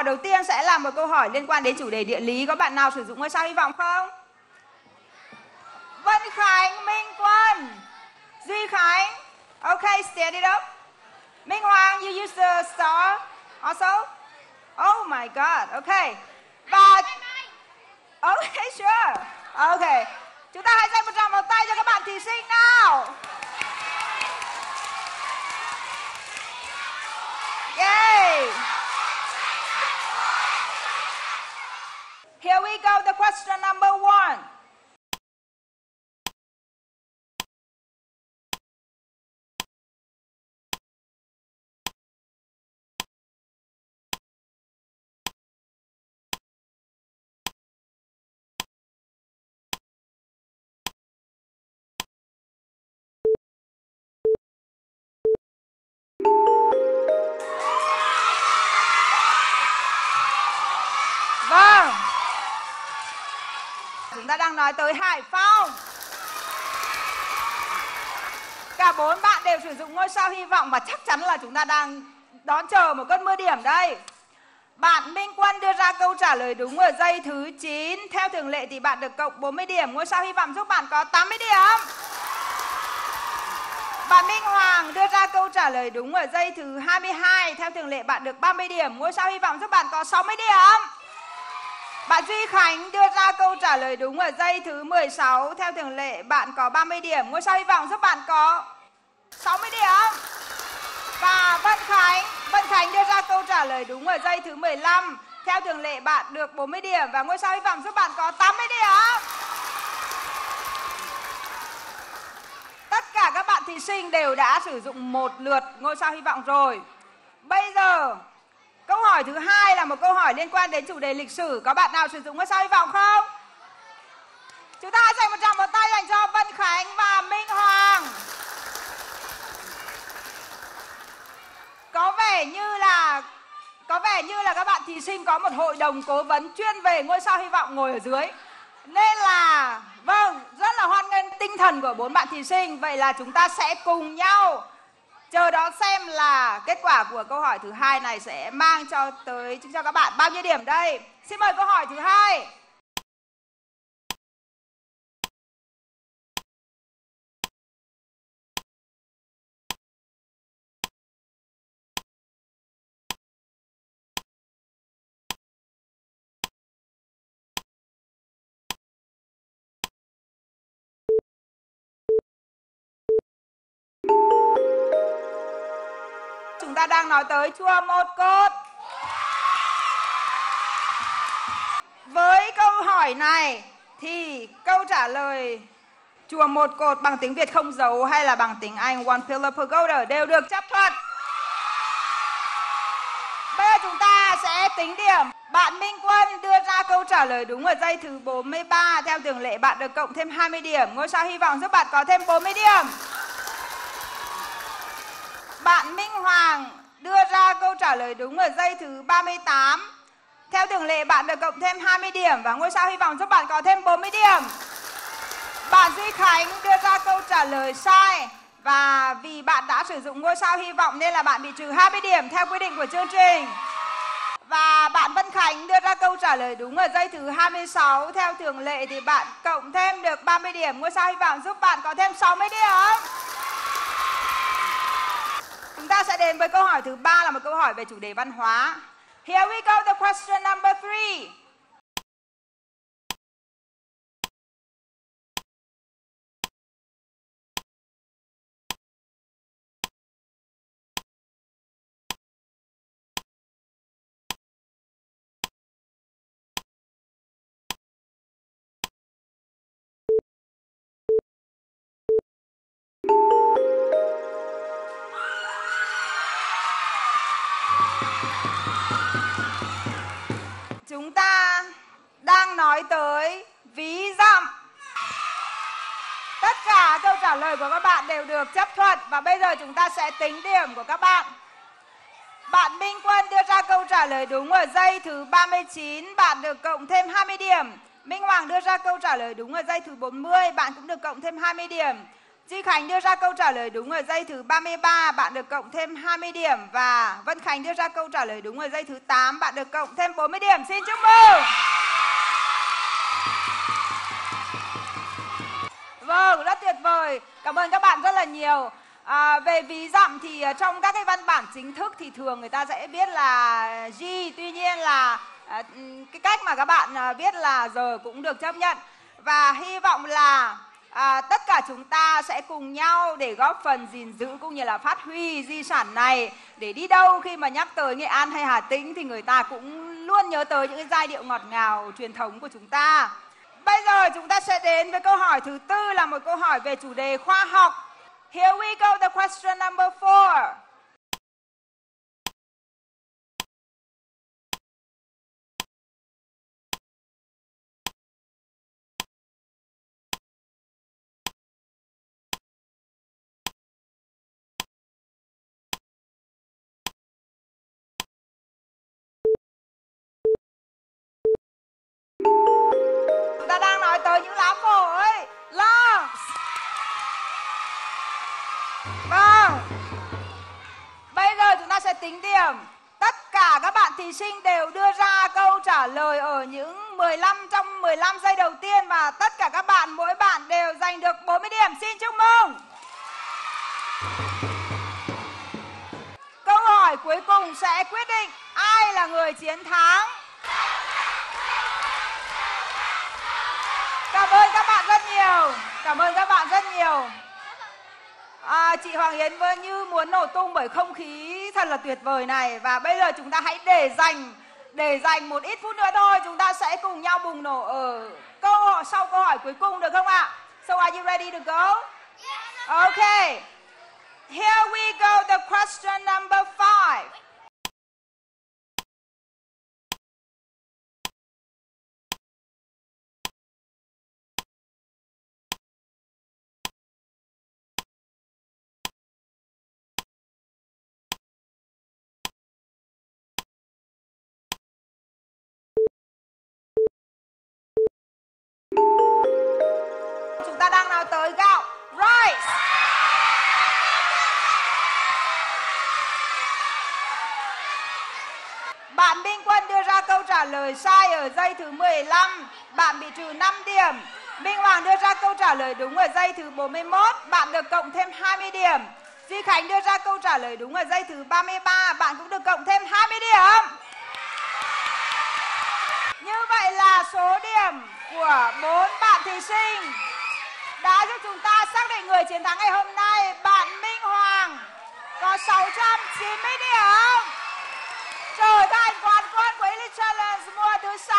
hỏi đầu tiên sẽ là một câu hỏi liên quan đến chủ đề địa lý. Có bạn nào sử dụng ngôi sao hy vọng không? Vân Khánh, Minh Quân, Duy Khánh. Okay, stand it up. Minh Hoàng, you use the star also? Oh my God, okay. Và... Okay, sure. Okay. Chúng ta hãy dành một tràng một tay cho các bạn thí sinh nào. Yay! Yeah. Go, the question number one. Vâng. Ta đang nói tới Hải Phòng. Cả bốn bạn đều sử dụng ngôi sao hy vọng và chắc chắn là chúng ta đang đón chờ một cơn mưa điểm đây. Bạn Minh Quân đưa ra câu trả lời đúng ở giây thứ 9. Theo thường lệ thì bạn được cộng 40 điểm. Ngôi sao hy vọng giúp bạn có 80 điểm. Bạn Minh Hoàng đưa ra câu trả lời đúng ở giây thứ 22. Theo thường lệ bạn được 30 điểm. Ngôi sao hy vọng giúp bạn có 60 điểm. Bạn Duy Khánh đưa ra câu trả lời đúng ở giây thứ 16. Theo thường lệ bạn có 30 điểm. Ngôi sao hy vọng giúp bạn có 60 điểm. Và Vân Khánh, Vân Khánh đưa ra câu trả lời đúng ở giây thứ 15. Theo thường lệ bạn được 40 điểm và ngôi sao hy vọng giúp bạn có 80 điểm. Tất cả các bạn thí sinh đều đã sử dụng một lượt ngôi sao hy vọng rồi. Bây giờ Câu hỏi thứ hai là một câu hỏi liên quan đến chủ đề lịch sử. Có bạn nào sử dụng ngôi sao hy vọng không? Chúng ta dành một tràng một tay dành cho Vân Khánh và Minh Hoàng. Có vẻ như là có vẻ như là các bạn thí sinh có một hội đồng cố vấn chuyên về ngôi sao hy vọng ngồi ở dưới. Nên là vâng, rất là hoan nghênh tinh thần của bốn bạn thí sinh. Vậy là chúng ta sẽ cùng nhau chờ đón xem là kết quả của câu hỏi thứ hai này sẽ mang cho tới, cho các bạn bao nhiêu điểm đây. Xin mời câu hỏi thứ hai. Ta đang nói tới chùa một cột với câu hỏi này thì câu trả lời chùa một cột bằng tiếng Việt không dấu hay là bằng tiếng Anh, one pillar pagoda đều được chấp thuận. Bây giờ chúng ta sẽ tính điểm. Bạn Minh Quân đưa ra câu trả lời đúng ở giây thứ 43. Theo thường lệ, bạn được cộng thêm 20 điểm. Ngôi sao hy vọng giúp bạn có thêm 40 điểm. Bạn Minh Hoàng đưa ra câu trả lời đúng ở giây thứ 38. Theo thường lệ, bạn được cộng thêm 20 điểm và ngôi sao hy vọng giúp bạn có thêm 40 điểm. Bạn Duy Khánh đưa ra câu trả lời sai và vì bạn đã sử dụng ngôi sao hy vọng nên là bạn bị trừ 20 điểm theo quy định của chương trình. Và bạn Vân Khánh đưa ra câu trả lời đúng ở giây thứ 26. Theo thường lệ thì bạn cộng thêm được 30 điểm. Ngôi sao hy vọng giúp bạn có thêm 60 điểm. Chúng ta sẽ đến với câu hỏi thứ ba là một câu hỏi về chủ đề văn hóa. Here we go, the question number three. Chúng ta đang nói tới ví dặm. Tất cả câu trả lời của các bạn đều được chấp thuận và bây giờ chúng ta sẽ tính điểm của các bạn. Bạn Minh Quân đưa ra câu trả lời đúng ở giây thứ 39, bạn được cộng thêm 20 điểm. Minh Hoàng đưa ra câu trả lời đúng ở giây thứ 40, bạn cũng được cộng thêm 20 điểm. Duy Khánh đưa ra câu trả lời đúng ở giây thứ 33, bạn được cộng thêm 20 điểm và Vân Khánh đưa ra câu trả lời đúng ở giây thứ 8, bạn được cộng thêm 40 điểm. Xin chúc mừng. Vâng, rất tuyệt vời. Cảm ơn các bạn rất là nhiều. À, về ví dặm thì à, trong các cái văn bản chính thức thì thường người ta sẽ biết là G, tuy nhiên là à, ừ, cái cách mà các bạn à, biết là giờ cũng được chấp nhận và hy vọng là à, tất cả chúng ta sẽ cùng nhau để góp phần gìn giữ cũng như là phát huy di sản này để đi đâu khi mà nhắc tới Nghệ An hay Hà Tĩnh thì người ta cũng luôn nhớ tới những cái giai điệu ngọt ngào truyền thống của chúng ta. Bây giờ chúng ta sẽ đến với câu hỏi thứ tư là một câu hỏi về chủ đề khoa học. Here we go, the question number four. Dữ lắm rồi những lá vâng. Bây giờ chúng ta sẽ tính điểm. Tất cả các bạn thí sinh đều đưa ra câu trả lời ở những 15 trong 15 giây đầu tiên và tất cả các bạn, mỗi bạn đều giành được 40 điểm. Xin chúc mừng. Câu hỏi cuối cùng sẽ quyết định ai là người chiến thắng. Cảm ơn các bạn rất nhiều. Cảm ơn các bạn rất nhiều. À, chị Hoàng Yến vẫn như muốn nổ tung bởi không khí thật là tuyệt vời này và bây giờ chúng ta hãy để dành để dành một ít phút nữa thôi chúng ta sẽ cùng nhau bùng nổ ở câu hỏi sau câu hỏi cuối cùng được không ạ? So are you ready to go? Okay. Here we go the question number five. Ta đang nói tới gạo rice. Bạn Minh Quân đưa ra câu trả lời sai ở giây thứ 15, bạn bị trừ 5 điểm. Minh Hoàng đưa ra câu trả lời đúng ở giây thứ 41, bạn được cộng thêm 20 điểm. Duy Khánh đưa ra câu trả lời đúng ở giây thứ 33, bạn cũng được cộng thêm 20 điểm. Như vậy là số điểm của bốn bạn thí sinh đã giúp chúng ta xác định người chiến thắng ngày hôm nay. Bạn Minh Hoàng có 690 điểm trở thành quán quân của Elite Challenge mùa thứ 6.